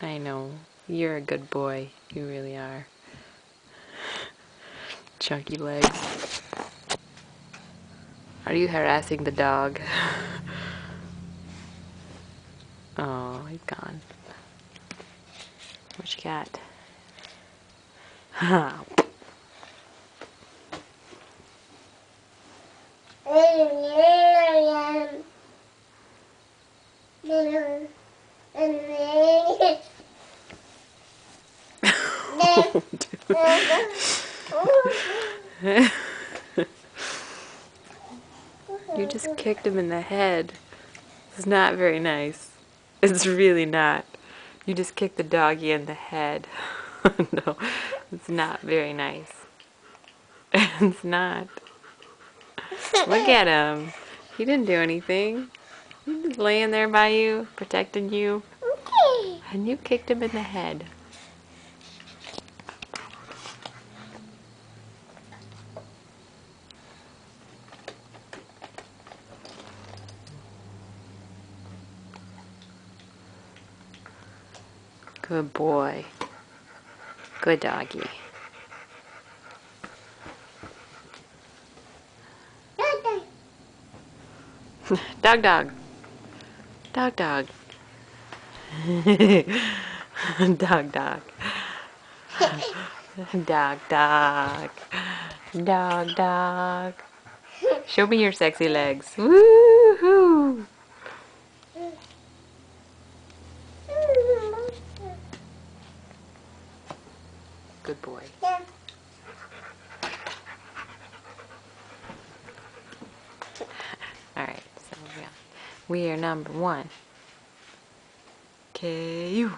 I know. You're a good boy. You really are. Chunky legs. Are you harassing the dog? oh, he's gone. What you got? Huh. you just kicked him in the head. It's not very nice. It's really not. You just kicked the doggy in the head. no, it's not very nice. it's not. Look at him. He didn't do anything. He was laying there by you, protecting you. Okay. And you kicked him in the head. Good boy. Good doggy. dog dog. Dog dog. dog dog. dog dog. Dog dog. Show me your sexy legs. Woohoo! Good boy. Yeah. So yeah. We are number one. KU.